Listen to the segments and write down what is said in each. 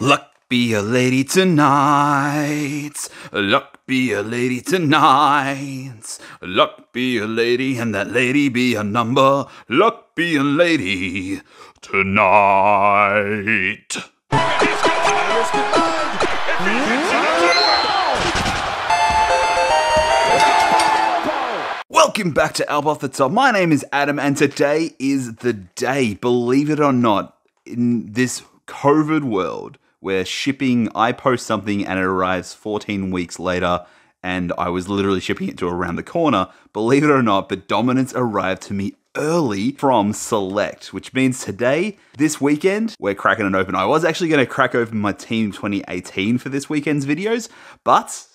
Luck be a lady tonight. Luck be a lady tonight. Luck be a lady, and that lady be a number. Luck be a lady tonight. Welcome back to Elbow Off the Top. My name is Adam, and today is the day, believe it or not, in this COVID world where shipping, I post something and it arrives 14 weeks later, and I was literally shipping it to around the corner. Believe it or not, but Dominance arrived to me early from Select, which means today, this weekend, we're cracking it open. I was actually going to crack open my Team 2018 for this weekend's videos, but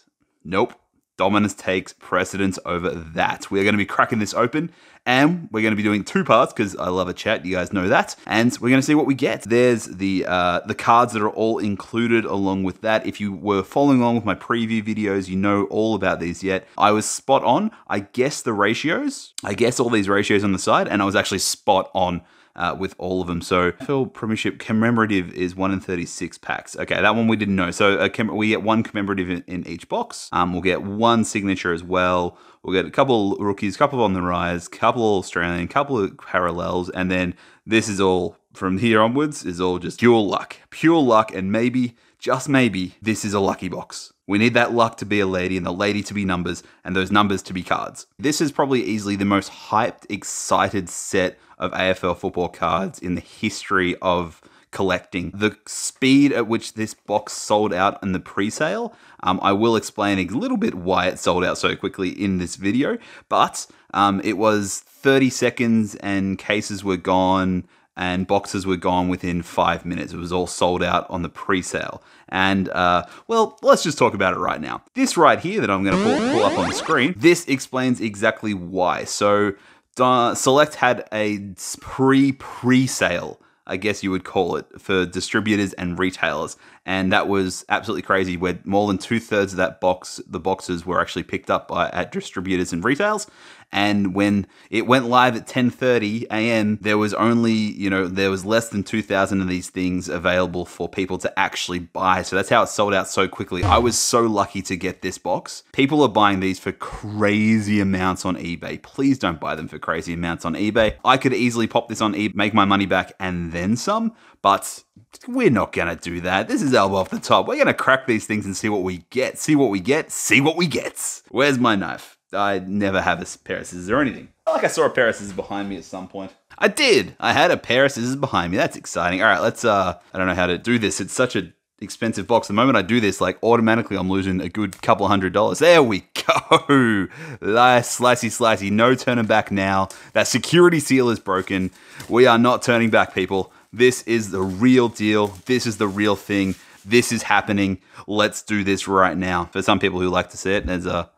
nope. Dominance takes precedence over that. We're going to be cracking this open and we're going to be doing two parts because I love a chat. You guys know that, and we're going to see what we get. There's the uh, the cards that are all included along with that. If you were following along with my preview videos, you know all about these yet. I was spot on. I guessed the ratios. I guessed all these ratios on the side, and I was actually spot on uh, with all of them. So AFL Premiership commemorative is one in 36 packs. Okay, that one we didn't know. So we get one commemorative in, in each box. Um, we'll get one signature as well. We'll get a couple rookies, couple on the rise, couple Australian, couple of parallels, and then this is all from here onwards is all just pure luck, pure luck, and maybe, just maybe, this is a lucky box. We need that luck to be a lady and the lady to be numbers and those numbers to be cards. This is probably easily the most hyped, excited set of AFL football cards in the history of collecting. The speed at which this box sold out in the pre-sale, um, I will explain a little bit why it sold out so quickly in this video, but um, it was 30 seconds and cases were gone and boxes were gone within five minutes. It was all sold out on the pre-sale. And uh, well, let's just talk about it right now. This right here that I'm going to pull, pull, up on the screen, this explains exactly why. So Select had a pre pre-sale I guess you would call it, for distributors and retailers. And that was absolutely crazy, where more than two thirds of that box, the boxes were actually picked up by, at distributors and retails. And when it went live at 10:30 a.m., there was only, you know, there was less than 2,000 of these things available for people to actually buy. So that's how it sold out so quickly. I was so lucky to get this box. People are buying these for crazy amounts on eBay. Please don't buy them for crazy amounts on eBay. I could easily pop this on eBay, make my money back, and then some. But we're not going to do that. This is elbow off the top. We're going to crack these things and see what we get. See what we get. See what we get. Where's my knife? I never have a pair of scissors or anything. Like I saw a pair of scissors behind me at some point. I did. I had a pair of scissors behind me. That's exciting. All right, let's. Uh, I don't know how to do this. It's such a expensive box. The moment I do this, like automatically, I'm losing a good couple hundred dollars. There we go. Nice, slicey, slicey. No turning back now. That security seal is broken. We are not turning back, people. This is the real deal. This is the real thing. This is happening. Let's do this right now. For some people who like to see it, there's a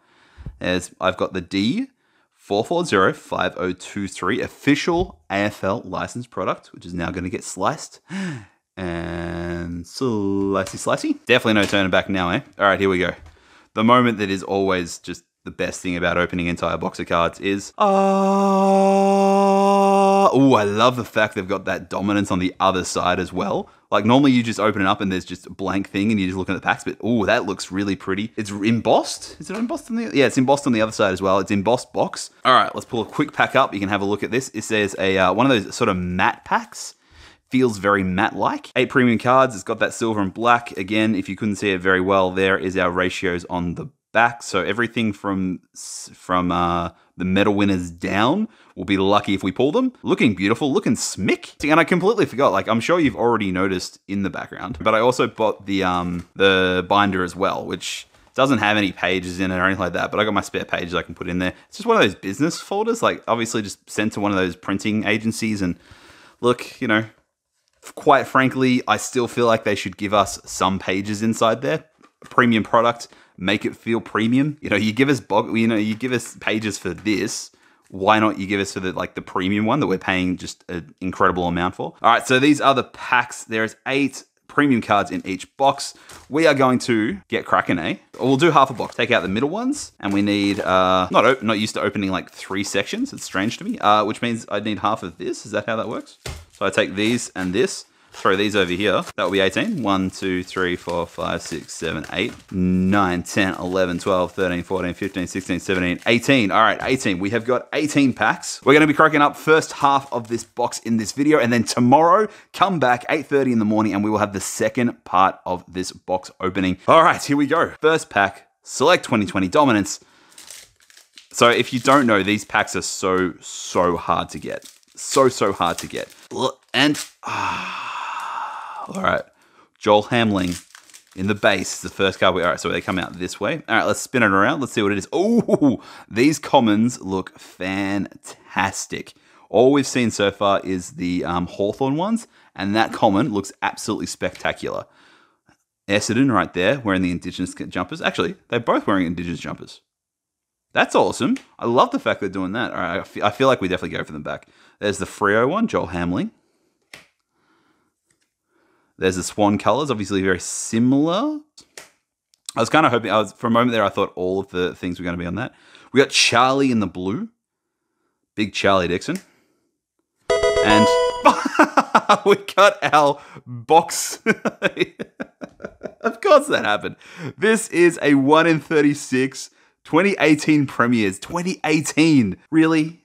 as I've got the D 4405023 official AFL licensed product, which is now going to get sliced. And slicey slicey. Definitely no turning back now, eh? All right, here we go. The moment that is always just the best thing about opening entire box of cards is ah. Uh, oh, I love the fact they've got that dominance on the other side as well. Like normally you just open it up and there's just a blank thing and you just look at the packs, but oh, that looks really pretty. It's embossed. Is it embossed on the? Yeah, it's embossed on the other side as well. It's embossed box. All right, let's pull a quick pack up. You can have a look at this. It says a uh, one of those sort of matte packs feels very matte-like. Eight premium cards, it's got that silver and black. Again, if you couldn't see it very well, there is our ratios on the back. So everything from from uh, the medal winners down will be lucky if we pull them. Looking beautiful, looking smick. And I completely forgot. Like I'm sure you've already noticed in the background, but I also bought the um the binder as well, which doesn't have any pages in it or anything like that. But I got my spare pages I can put in there. It's just one of those business folders, like obviously just sent to one of those printing agencies. And look, you know, quite frankly, I still feel like they should give us some pages inside there. Premium product make it feel premium. You know, you give us bog, you know, you give us pages for this. Why not you give us for the like the premium one that we're paying just an incredible amount for? All right, so these are the packs. There's eight premium cards in each box. We are going to get cracking, eh? We'll do half a box. Take out the middle ones, and we need uh, not not used to opening like three sections. It's strange to me, uh, which means I need half of this. Is that how that works? So I take these and this. Throw these over here. That will be 18. 1, 2, 3, 4, 5, 6, 7, 8, 9, 10, 11, 12, 13, 14, 15, 16, 17, 18. All right, 18. We have got 18 packs. We're going to be cracking up first half of this box in this video. And then tomorrow, come back 8.30 in the morning and we will have the second part of this box opening. All right, here we go. First pack, Select 2020 Dominance. So if you don't know, these packs are so, so hard to get. So, so hard to get. And, ah, all right, Joel Hamling in the base, the first card. We, all right, so they come out this way. All right, let's spin it around. Let's see what it is. Oh, these commons look fantastic. All we've seen so far is the um, Hawthorn ones, and that common looks absolutely spectacular. Essendon right there, wearing the Indigenous jumpers. Actually, they're both wearing Indigenous jumpers. That's awesome. I love the fact they're doing that. All right, I feel, I feel like we definitely go for them back. There's the Freo one, Joel Hamling. There's the Swan colors, obviously very similar. I was kind of hoping, I was for a moment there, I thought all of the things were going to be on that. We got Charlie in the blue. Big Charlie Dixon. And we got our box. of course that happened. This is a 1 in 36 2018 premieres. 2018. Really?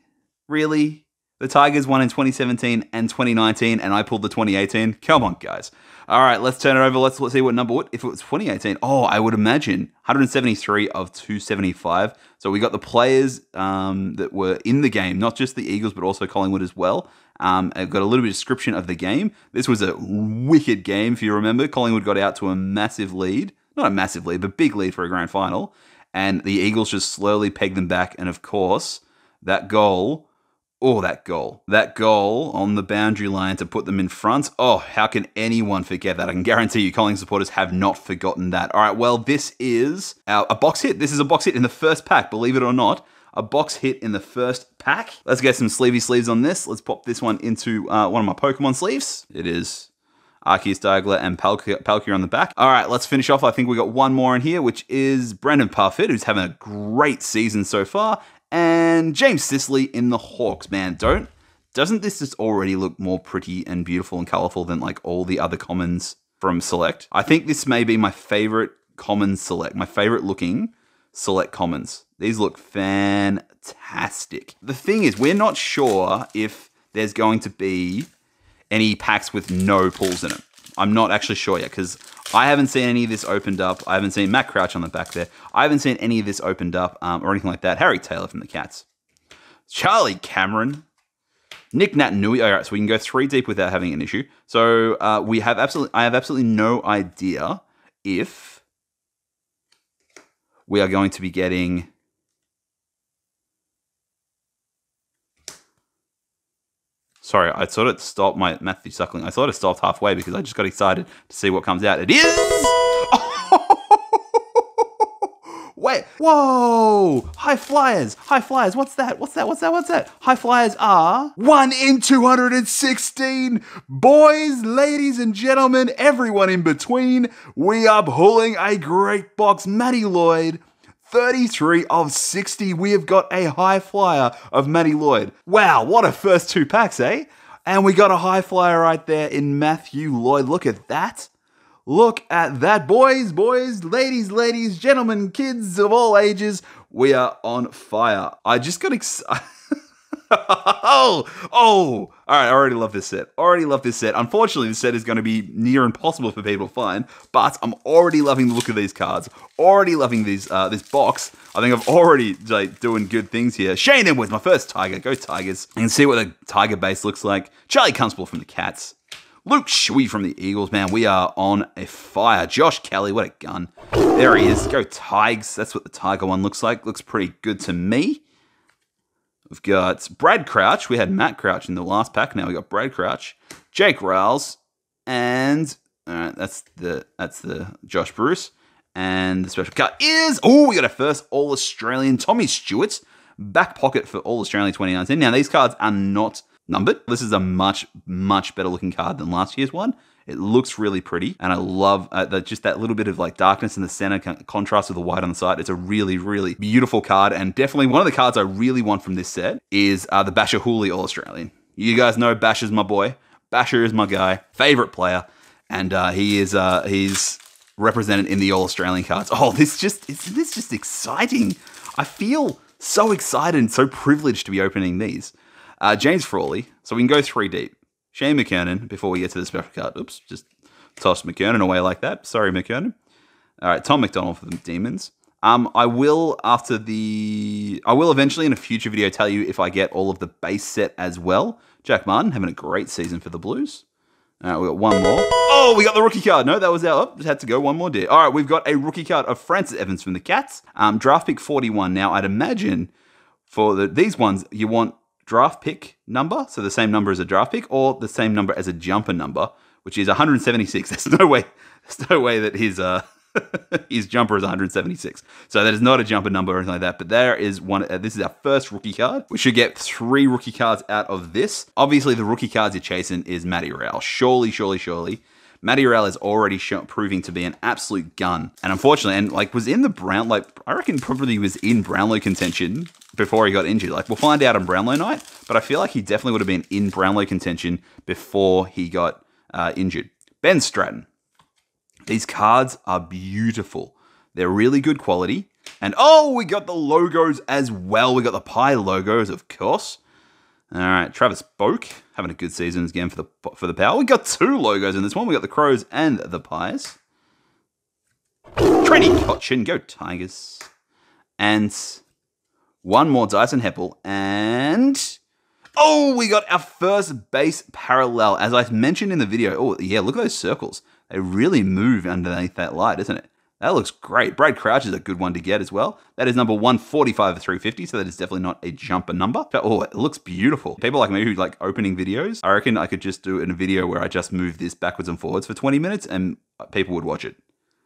Really? The Tigers won in 2017 and 2019, and I pulled the 2018. Come on, guys. All right, let's turn it over. Let's, let's see what number would if it was 2018. Oh, I would imagine 173 of 275. So we got the players um, that were in the game, not just the Eagles, but also Collingwood as well. Um, I've got a little bit of description of the game. This was a wicked game, if you remember. Collingwood got out to a massive lead, not a massive lead, but big lead for a grand final, and the Eagles just slowly pegged them back. And of course, that goal Oh, that goal. That goal on the boundary line to put them in front. Oh, how can anyone forget that? I can guarantee you, Collingwood supporters have not forgotten that. All right, well, this is our, a box hit. This is a box hit in the first pack, believe it or not. A box hit in the first pack. Let's get some sleevey sleeves on this. Let's pop this one into uh, one of my Pokemon sleeves. It is Arceus Dialga and Palkia, Palkia on the back. All right, let's finish off. I think we got one more in here, which is Brandan Parfitt, who's having a great season so far and James Sicily in the Hawks. Man, don't doesn't this just already look more pretty and beautiful and colorful than like all the other commons from Select? I think this may be my favorite common Select, my favorite looking Select commons. These look fantastic. The thing is, we're not sure if there's going to be any packs with no pulls in it. I'm not actually sure yet because I haven't seen any of this opened up. I haven't seen Matt Crouch on the back there. I haven't seen any of this opened up um, or anything like that. Harry Taylor from the Cats. Charlie Cameron. Nick Naitanui. All right, so we can go three deep without having an issue. So uh, we have absolutely, I have absolutely no idea if we are going to be getting Sorry, I thought it stopped my Matthew Suckling. I thought it stopped halfway because I just got excited to see what comes out. It is. Wait, whoa! High flyers, high flyers. What's that? What's that? What's that? What's that? High flyers are one in 216. Boys, ladies, and gentlemen, everyone in between, we are pulling a great box. Matty Lloyd 33 of 60. We have got a high flyer of Matty Lloyd. Wow, what a first two packs, eh? And we got a high flyer right there in Matthew Lloyd. Look at that. Look at that, boys, boys, ladies, ladies, gentlemen, kids of all ages. We are on fire. I just got excited. oh, oh, all right. I already love this set. Already love this set. Unfortunately, this set is going to be near impossible for people to find, but I'm already loving the look of these cards. Already loving these uh, this box. I think I've already like doing good things here. Shane Edwards, my first Tiger. Go Tigers. And see what the Tiger base looks like. Charlie Constable from the Cats. Luke Shuey from the Eagles, man, we are on a fire. Josh Kelly, what a gun. There he is. Go Tigers. That's what the Tiger one looks like. Looks pretty good to me. We've got Brad Crouch. We had Matt Crouch in the last pack. Now we got Brad Crouch, Jake Riles, and that's the that's the Josh Bruce. And the special card is oh, we got a first All Australian Tommy Stewart back pocket for All Australian 2019. Now these cards are not numbered. This is a much much better looking card than last year's one. It looks really pretty, and I love uh, the, just that little bit of like darkness in the center contrast with the white on the side. It's a really, really beautiful card, and definitely one of the cards I really want from this set is uh, the Bachar Houli All Australian. You guys know Bash is my boy. Basher is my guy, favorite player, and uh, he is uh, he's represented in the All Australian cards. Oh, this just is this just exciting. I feel so excited and so privileged to be opening these. Uh, James Frawley. So we can go three deep. Shane McKernan before we get to the special card. Oops, just tossed McKernan away like that. Sorry, McKernan. All right, Tom McDonald for the Demons. Um, I will after the I will eventually in a future video tell you if I get all of the base set as well. Jack Martin having a great season for the Blues. All right, we got one more. Oh, we got the rookie card. No, that was our. Oh, just had to go one more, dear. All right, we've got a rookie card of Francis Evans from the Cats. Um, draft pick 41. Now, I'd imagine for the, these ones, you want draft pick number, so the same number as a draft pick, or the same number as a jumper number, which is 176. There's no way. There's no way that his uh his jumper is 176. So that is not a jumper number or anything like that. But there is one. Uh, this is our first rookie card. We should get three rookie cards out of this. Obviously, the rookie cards you're chasing is Matty Rowell. Surely, surely, surely. Matty Rowell is already show, proving to be an absolute gun. And unfortunately, and like was in the Brown, like I reckon probably was in Brownlow contention before he got injured. Like we'll find out on Brownlow night, but I feel like he definitely would have been in Brownlow contention before he got uh, injured. Ben Stratton. These cards are beautiful. They're really good quality. And oh, we got the logos as well. We got the Pie logos, of course. All right, Travis Boak having a good season again for the for the Power. We got two logos in this one. We got the Crows and the Pies. Trenny Cotchin, go Tigers. And one more Dyson Heppel. And oh, we got our first base parallel. As I mentioned in the video. Oh, yeah, look at those circles. They really move underneath that light, isn't it? That looks great. Brad Crouch is a good one to get as well. That is number 145 of 350, so that is definitely not a jumper number. Oh, it looks beautiful. People like me who like opening videos, I reckon I could just do a video where I just move this backwards and forwards for 20 minutes and people would watch it.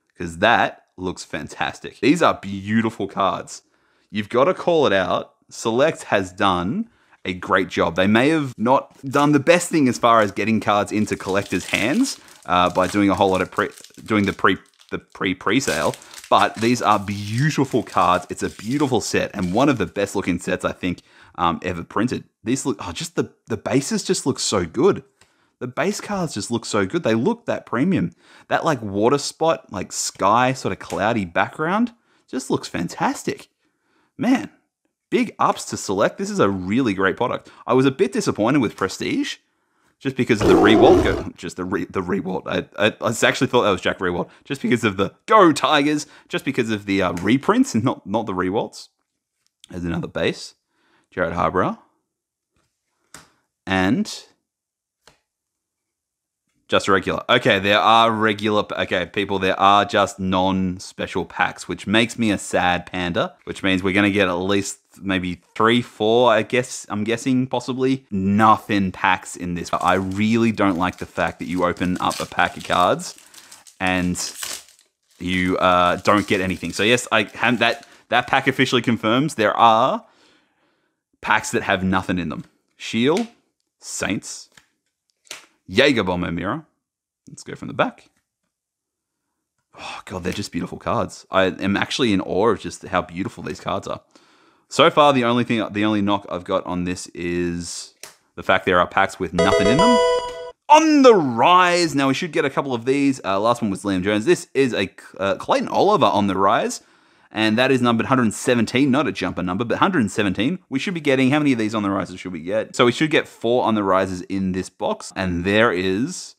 Because that looks fantastic. These are beautiful cards. You've got to call it out. Select has done a great job. They may have not done the best thing as far as getting cards into collectors' hands uh, by doing a whole lot of pre, doing the pre the pre pre sale. But these are beautiful cards. It's a beautiful set and one of the best looking sets I think um, ever printed. These look oh, just the the bases just look so good. The base cards just look so good. They look that premium. That like water spot, like sky, sort of cloudy background, just looks fantastic. Man, big ups to Select. This is a really great product. I was a bit disappointed with Prestige just because of the Riewoldt, just the re, the Riewoldt. I, I, I, actually thought that was Jack Riewoldt, just because of the Go Tigers, just because of the uh, reprints and not not the Riewolds. There's another base, Jarrod Harbrow, and just regular. Okay, there are regular. Okay, people, there are just non special packs, which makes me a sad panda, which means we're going to get at least maybe three, four, I guess, I'm guessing, possibly, nothing packs in this. I really don't like the fact that you open up a pack of cards and you uh, don't get anything. So, yes, I have that. That pack officially confirms there are packs that have nothing in them. Shield, Saints, Jaeger Bomber Mirror. Let's go from the back. Oh god, they're just beautiful cards. I am actually in awe of just how beautiful these cards are. So far, the only thing, the only knock I've got on this is the fact there are packs with nothing in them. On the rise. Now we should get a couple of these. Uh, last one was Liam Jones. This is a uh, Clayton Oliver on the rise and that is numbered 117, not a jumper number, but 117. We should be getting, how many of these on the rises should we get? So we should get four on the rises in this box, and there is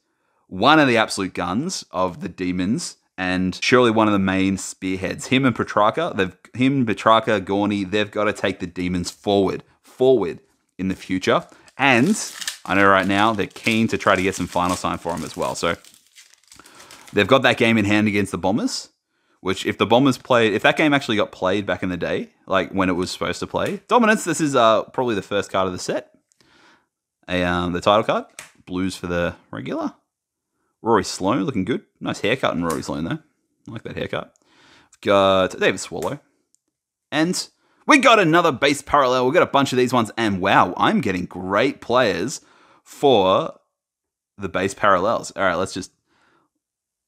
one of the absolute guns of the demons, and surely one of the main spearheads. Him and Petrarca, they've him, Petrarca, Gawny, they've got to take the demons forward, forward in the future. And I know right now they're keen to try to get some final sign for him as well. So they've got that game in hand against the Bombers which if the Bombers played, if that game actually got played back in the day, like when it was supposed to play, dominance. This is uh, probably the first card of the set. A um, the title card, blues for the regular. Rory Sloane looking good, nice haircut in Rory Sloane though. I like that haircut. We've got David Swallow, and we got another base parallel. We got a bunch of these ones, and wow, I'm getting great players for the base parallels. All right, let's just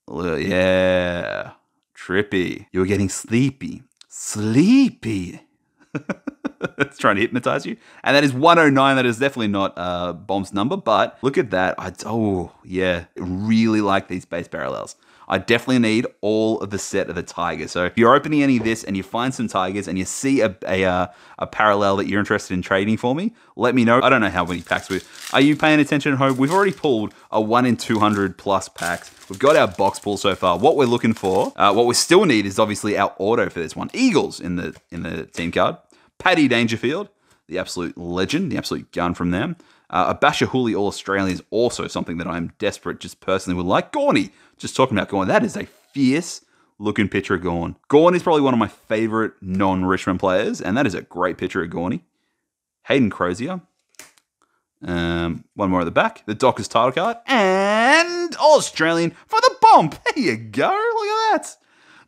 yeah. Trippy. You're getting sleepy. Sleepy. it's trying to hypnotize you. And that is 109. That is definitely not uh, Bont's number, but look at that. I, oh, yeah, really like these base parallels. I definitely need all of the set of the tiger. So if you're opening any of this and you find some tigers and you see a, a, uh, a parallel that you're interested in trading for me, let me know. I don't know how many packs we Are you paying attention at home? We've already pulled a 1 in 200 plus packs. We've got our box pull so far. What we're looking for, uh, what we still need is obviously our auto for this one. Eagles in the in the team card. Paddy Dangerfield, the absolute legend, the absolute gun from them. Uh, a Houli All Australian is also something that I'm desperate, just personally would like. Gawny, just talking about Gawn, that is a fierce looking picture of Gawn. Gawn is probably one of my favorite non Richmond players, and that is a great picture of Gawny. Hayden Crozier. Um, one more at the back. The Dockers title card. And Australian for the Bont. There you go. Look at that.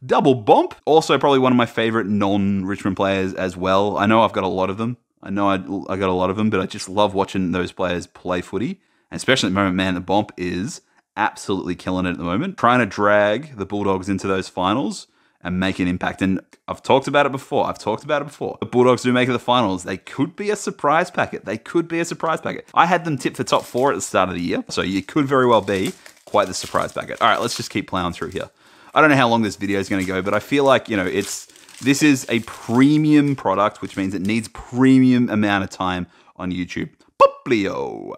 Double Bont. Also, probably one of my favorite non Richmond players as well. I know I've got a lot of them. I know I, I got a lot of them, but I just love watching those players play footy. And especially at the moment, man, the Bont is absolutely killing it at the moment, trying to drag the Bulldogs into those finals and make an impact. And I've talked about it before. I've talked about it before. The Bulldogs do make it the finals. They could be a surprise packet. They could be a surprise packet. I had them tipped for top four at the start of the year, so you could very well be quite the surprise packet. All right, let's just keep plowing through here. I don't know how long this video is going to go, but I feel like, you know, it's this is a premium product, which means it needs premium amount of time on YouTube. Poplio.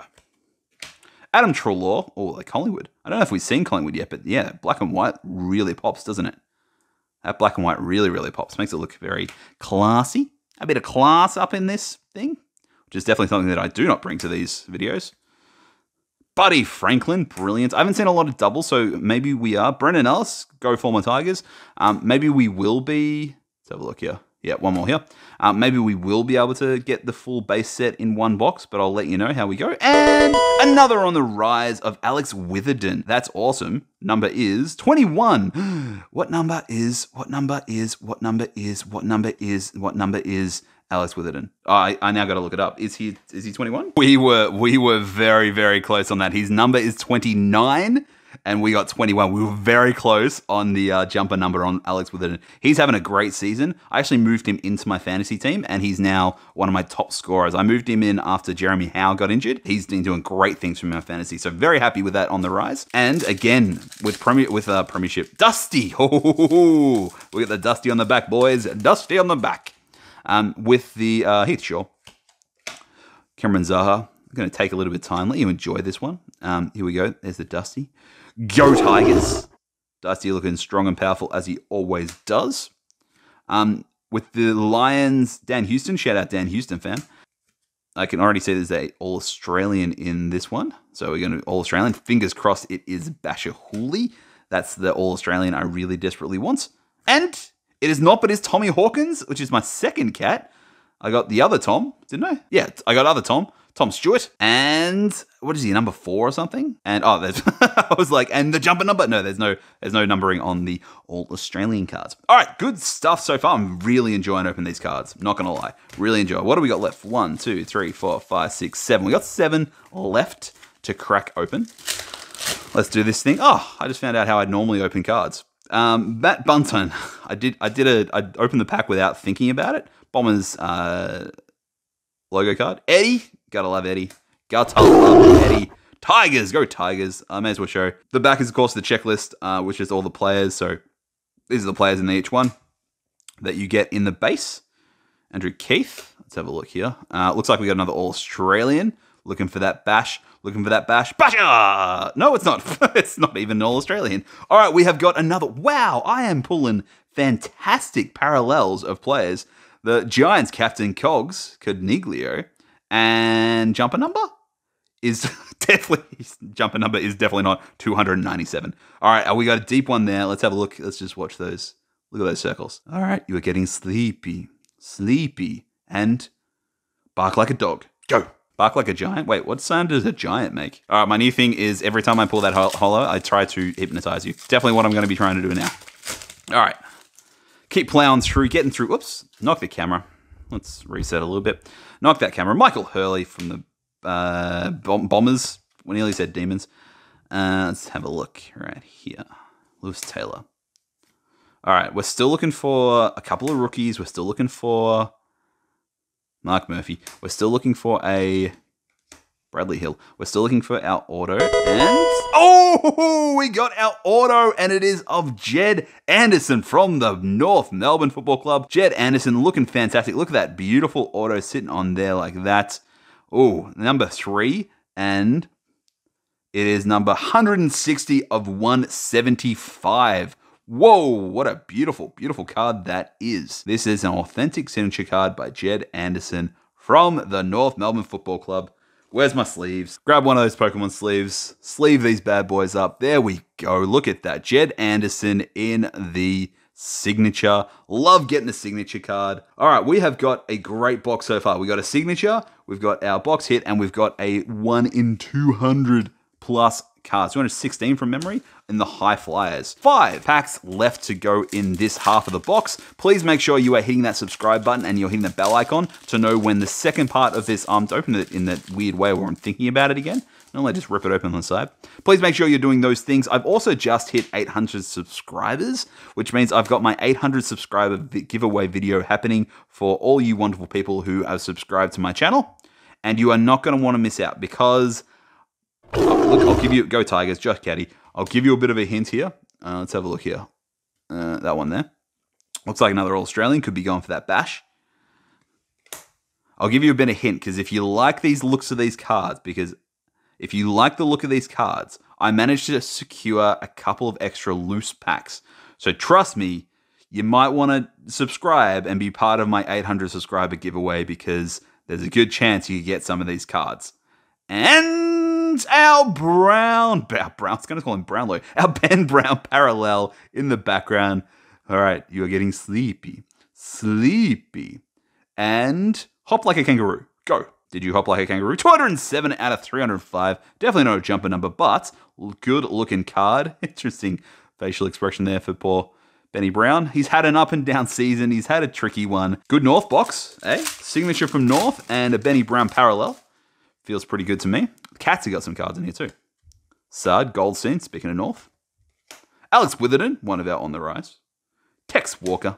Adam Treloar, or like Collingwood. I don't know if we've seen Collingwood yet, but yeah, black and white really pops, doesn't it? That black and white really, really pops. Makes it look very classy. A bit of class up in this thing, which is definitely something that I do not bring to these videos. Buddy Franklin, brilliant. I haven't seen a lot of doubles, so maybe we are. Brandon Ellis, go former Tigers. Um, maybe we will be. Let's have a look here. Yeah, one more here. Um, maybe we will be able to get the full base set in one box, but I'll let you know how we go. And another on the rise of Alex Witherden. That's awesome. Number is 21. what number is, what number is, what number is, what number is, what number is Alex Witherden? I, I now got to look it up. Is he is he 21? We were we were very very close on that. His number is 29 and we got 21. We were very close on the uh, jumper number on Alex Witherden. He's having a great season. I actually moved him into my fantasy team, and he's now one of my top scorers. I moved him in after Jeremy Howe got injured. He's been doing great things for my fantasy, so very happy with that on the rise. And again, with premier with uh, Premiership, Dusty. Oh, we got the Dusty on the back, boys. Dusty on the back. Um, with the uh, Heath Shaw, Cameron Zurhaar. I'm going to take a little bit of time. Let you enjoy this one. Um, here we go. There's the Dusty. Go Tigers! Dusty looking strong and powerful as he always does. Um, with the Lions, Dan Houston, shout out Dan Houston fan. I can already see there's a All Australian in this one, so we're going to All Australian. Fingers crossed, it is Bachar Houli. That's the All Australian I really desperately want. And it is not, but it's Tommy Hawkins, which is my second cat. I got the other Tom, didn't I? Yeah, I got other Tom. Tom Stewart, and what is he, number four or something? And oh, there's I was like, and the jumper number? No, there's no there's no numbering on the all Australian cards. All right, good stuff so far. I'm really enjoying opening these cards. not gonna lie, really enjoy. What do we got left? One, two, three, four, five, six, seven. We got seven left to crack open. Let's do this thing. Oh, I just found out how I'd normally open cards. Um, Matt Bunton, I did I did a I opened the pack without thinking about it. Bombers uh, logo card. Eddie Gotta love Eddie. Gotta love Eddie. Tigers, go Tigers. I may as well show. The back is, of course, the checklist, uh, which is all the players. So these are the players in each one that you get in the base. Andrew Keith. Let's have a look here. Uh, looks like we got another All Australian. Looking for that bash. Looking for that bash. Basha! Ah! No, it's not. it's not even All Australian. All right, we have got another. Wow, I am pulling fantastic parallels of players. The Giants captain Cogs, Coniglio, and jumper number is definitely jumper number is definitely not 297. All right, we got a deep one there. Let's have a look. Let's just watch those. Look at those circles. All right, you are getting sleepy, sleepy, and bark like a dog. Go. Bark like a giant. Wait, what sound does a giant make? All right, my new thing is every time I pull that hollow, I try to hypnotize you. Definitely what I'm going to be trying to do now. All right, keep plowing through, getting through. Oops, knock the camera. Let's reset a little bit. Knock that camera. Michael Hurley from the uh, Bom- Bombers. We nearly said Demons. Uh, let's have a look right here. Lewis Taylor. All right, we're still looking for a couple of rookies. We're still looking for Mark Murphy. We're still looking for a Bradley Hill. We're still looking for our auto. And oh, we got our auto, and it is of Jed Anderson from the North Melbourne Football Club. Jed Anderson looking fantastic. Look at that beautiful auto sitting on there like that. Oh, number three, and it is number 160 of 175. Whoa, what a beautiful, beautiful card that is. This is an authentic signature card by Jed Anderson from the North Melbourne Football Club. Where's my sleeves? Grab one of those Pokemon sleeves, sleeve these bad boys up. There we go. Look at that. Jed Anderson in the signature. Love getting a signature card. All right, we have got a great box so far. We got a signature, we've got our box hit, and we've got a 1 in 200 plus cards. 216 from memory in the high flyers. Five packs left to go in this half of the box. Please make sure you are hitting that subscribe button and you're hitting the bell icon to know when the second part of this, um, to open it in that weird way where I'm thinking about it again. Normally I just rip it open on the side. Please make sure you're doing those things. I've also just hit 800 subscribers, which means I've got my 800 subscriber giveaway video happening for all you wonderful people who have subscribed to my channel. And you are not going to want to miss out because look, I'll give you, go Tigers, Josh Caddy. I'll give you a bit of a hint here. Uh, let's have a look here. Uh, that one there. Looks like another Australian could be going for that bash. I'll give you a bit of a hint because if you like these looks of these cards, because if you like the look of these cards, I managed to secure a couple of extra loose packs. So trust me, you might want to subscribe and be part of my 800 subscriber giveaway because there's a good chance you get some of these cards. And our Brown, our Brown's going to call him Brownlow, our Ben Brown parallel in the background. All right, you are getting sleepy, sleepy, and hop like a kangaroo. Go. Did you hop like a kangaroo? 207 out of 305. Definitely not a jumper number, but good looking card. Interesting facial expression there for poor Benny Brown. He's had an up and down season. He's had a tricky one. Good North box, eh? Signature from North and a Benny Brown parallel. Feels pretty good to me. Cats have got some cards in here too. Sard, Goldstein, speaking of North. Alex Witherden, one of our on the rise. Tex Walker.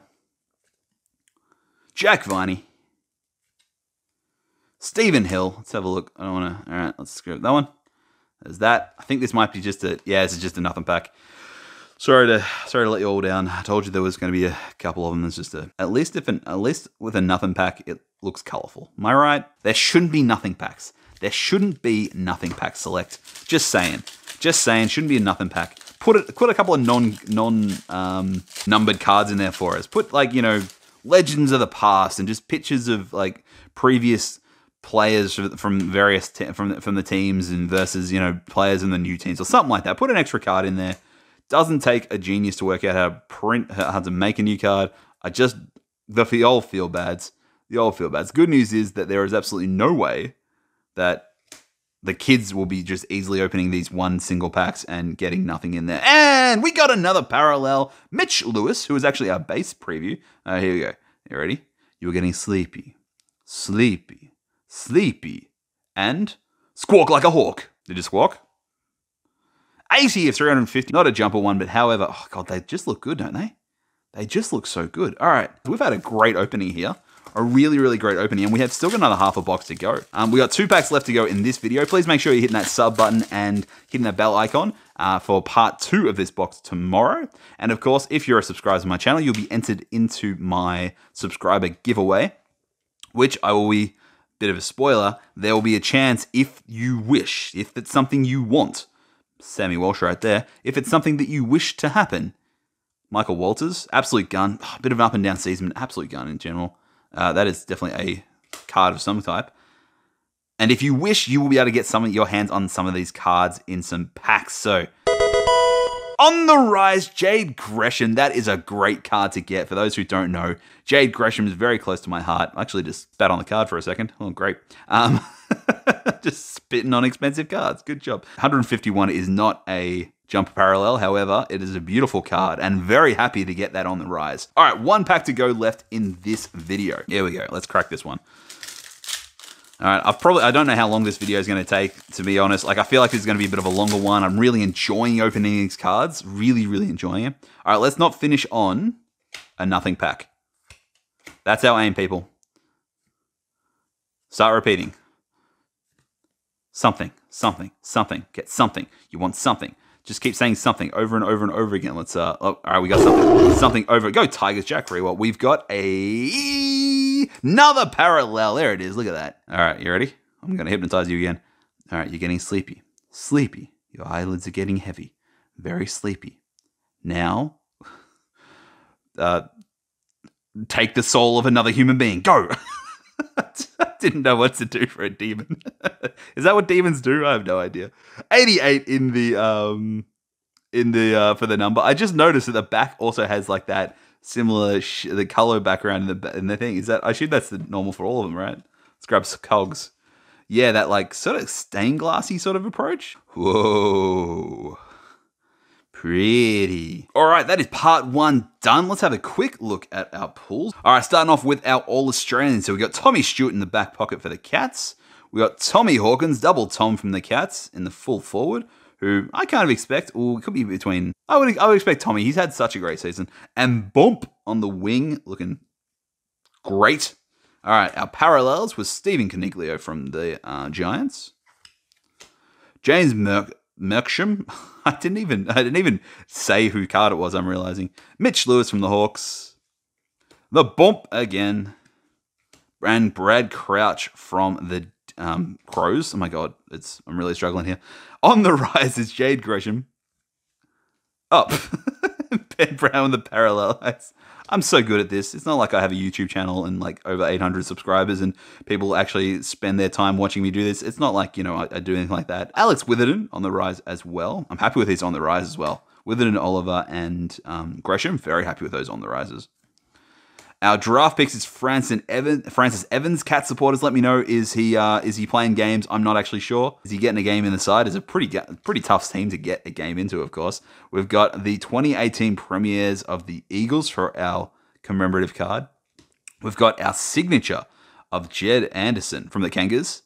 Jack Viney. Stephen Hill. Let's have a look. I don't want to. All right, let's screw up that one. There's that. I think this might be just a. Yeah, this is just a nothing pack. Sorry to sorry to let you all down. I told you there was going to be a couple of them. It's just a at least if an at least with a nothing pack, it looks colourful. Am I right? There shouldn't be nothing packs. There shouldn't be nothing pack select. Just saying. Just saying. Shouldn't be a nothing pack. Put it. Put a couple of non non um, numbered cards in there for us. Put like you know legends of the past and just pictures of like previous players from various from from the teams and versus you know players in the new teams or something like that. Put an extra card in there. Doesn't take a genius to work out how to print how to make a new card. I just the, the old feel bads. The old feel bads. Good news is that there is absolutely no way that the kids will be just easily opening these one single packs and getting nothing in there. And we got another parallel. Mitch Lewis, who was actually our base preview. Uh, here we go. You ready? You were getting sleepy, sleepy, sleepy, and squawk like a hawk. Did you squawk? 80 of 350. Not a jumper one, but however, oh God, they just look good, don't they? They just look so good. All right, we've had a great opening here a really, really great opening. And we have still got another half a box to go. Um, we got two packs left to go in this video. Please make sure you're hitting that sub button and hitting that bell icon uh, for part two of this box tomorrow. And of course, if you're a subscriber to my channel, you'll be entered into my subscriber giveaway, which I will be, a bit of a spoiler, there will be a chance if you wish, if it's something you want, Sammy Walsh right there, if it's something that you wish to happen, Michael Walters, absolute gun, a bit of an up and down season, absolute gun in general. Uh, that is definitely a card of some type. And if you wish, you will be able to get some of your hands on some of these cards in some packs. So, on the rise, Jade Gresham. That is a great card to get. For those who don't know, Jade Gresham is very close to my heart. I actually just spat on the card for a second. Oh, great. Um, just spitting on expensive cards. Good job. 151 is not a Jump Parallel, however, it is a beautiful card and very happy to get that on the rise. All right, one pack to go left in this video. Here we go. Let's crack this one. All right, I've probably, I don't know how long this video is going to take, to be honest. Like, I feel like it's going to be a bit of a longer one. I'm really enjoying opening these cards. Really, really enjoying it. All right, let's not finish on a nothing pack. That's our aim, people. Start repeating. Something, something, something. Get something. You want something. Just keep saying something over and over and over again. Let's uh oh, all right, we got something. Something over. Go Tigers Jack well. We've got a another parallel. There it is. Look at that. All right, you ready? I'm gonna hypnotize you again. All right, you're getting sleepy. Sleepy. Your eyelids are getting heavy. Very sleepy. Now uh take the soul of another human being. Go. Didn't know what to do for a demon. Is that what demons do? I have no idea. 88 in the um in the uh for the number. I just noticed that the back also has like that similar sh- the color background in the in the thing. Is that I assume that's the normal for all of them, right? Let's grab some cogs. Yeah, that like sort of stained glassy sort of approach. Whoa. Pretty. All right, that is part one done. Let's have a quick look at our pools. All right, starting off with our All Australians. So we got Tommy Stewart in the back pocket for the Cats. We got Tommy Hawkins, double Tom from the Cats in the full forward, who I kind of expect, or could be between. I would, I would expect Tommy. He's had such a great season. And Bont on the wing, looking great. All right, our parallels was Stephen Coniglio from the uh, Giants. James Merk Merksham. I didn't even I didn't even say who card it was. I'm realizing Mitch Lewis from the Hawks, the Bont again, and Brad Crouch from the um, Crows. Oh my god, it's I'm really struggling here. On the rise is Jade Gresham. Up, Ben Brown the parallel. I'm so good at this. It's not like I have a YouTube channel and like over 800 subscribers and people actually spend their time watching me do this. It's not like, you know, I, I do anything like that. Alex Witherden on the rise as well. I'm happy with his on the rise as well. Witherden, Oliver, and um, Gresham, very happy with those on the rises. Our draft picks is Francis Evans. Francis Evans. Cat supporters, let me know. Is he uh, is he playing games? I'm not actually sure. Is he getting a game in the side? Is a pretty pretty tough team to get a game into. Of course, we've got the 2018 premieres of the Eagles for our commemorative card. We've got our signature of Jed Anderson from the Kangas,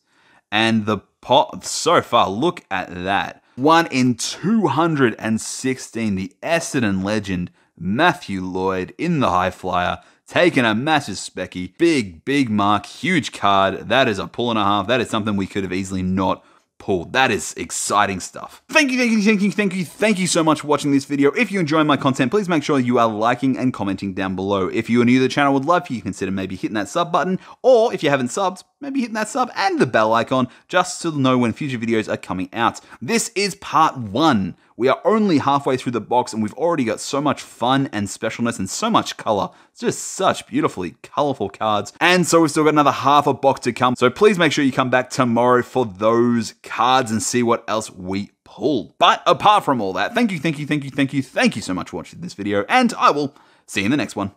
and the pot. So far, look at that. One in 216. The Essendon legend Matthew Lloyd in the high flyer taking a massive specky. Big, big mark, huge card. That is a pull and a half. That is something we could have easily not pulled. That is exciting stuff. Thank you, thank you, thank you, thank you, thank you so much for watching this video. If you enjoy my content, please make sure you are liking and commenting down below. If you are new to the channel, would love for you to consider maybe hitting that sub button, or if you haven't subbed, maybe hitting that sub and the bell icon just to know when future videos are coming out. This is part one we are only halfway through the box and we've already got so much fun and specialness and so much color. It's just such beautifully colorful cards. And so we've still got another half a box to come. So please make sure you come back tomorrow for those cards and see what else we pull. But apart from all that, thank you, thank you, thank you, thank you, thank you so much for watching this video and I will see you in the next one.